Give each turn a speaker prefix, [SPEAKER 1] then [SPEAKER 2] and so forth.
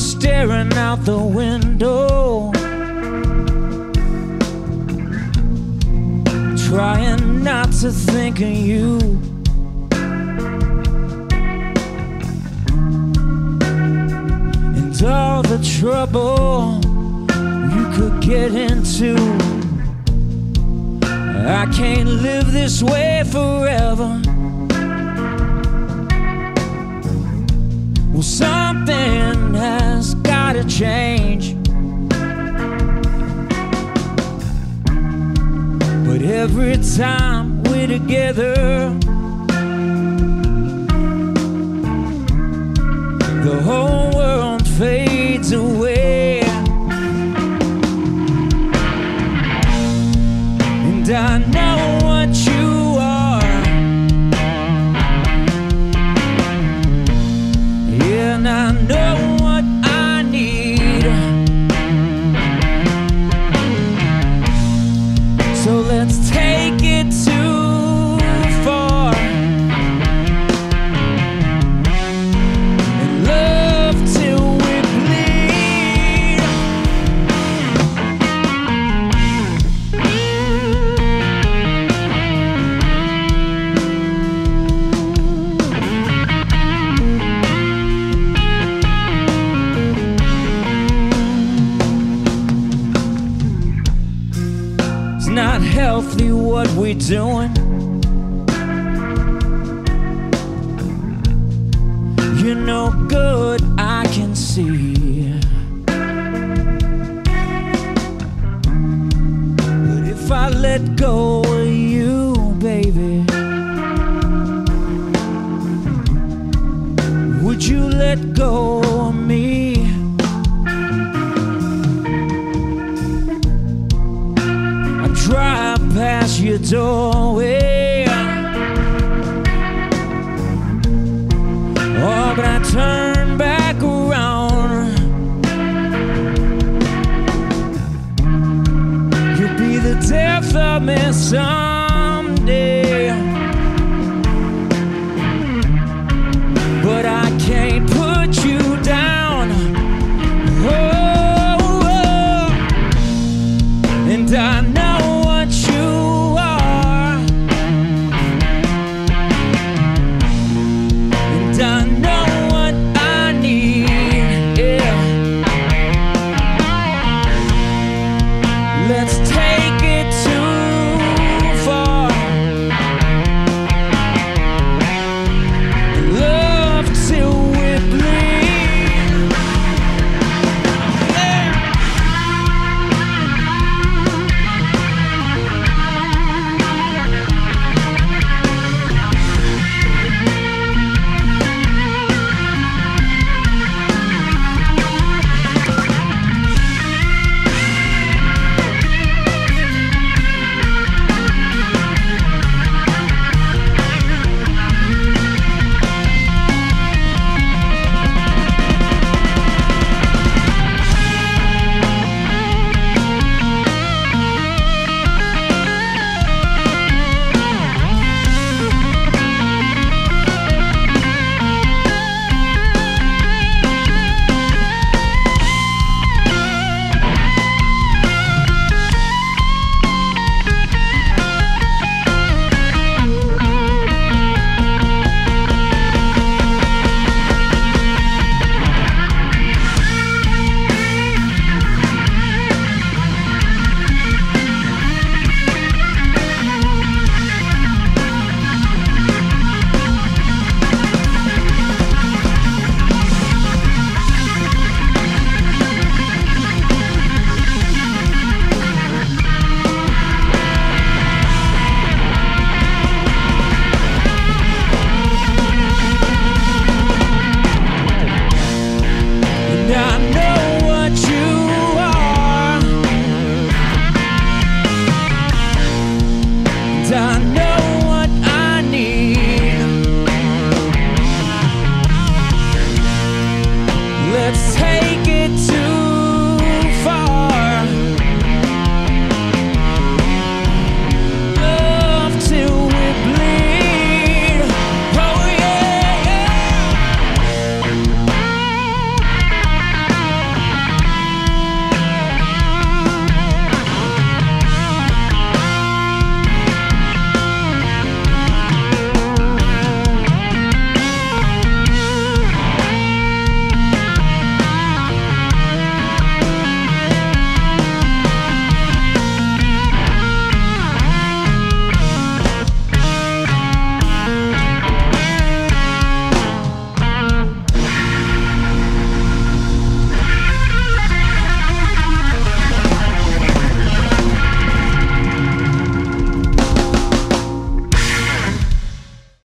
[SPEAKER 1] Staring out the window, trying not to think of you. And all the trouble you could get into. I can't live this way forever. Well, gotta change. But every time we're together, the whole not healthy what we're doing. You're no good, I can see. But if I let go of you, baby, would you let go of me? Past your doorway. Oh, but I turn back around. You'll be the death of me, son.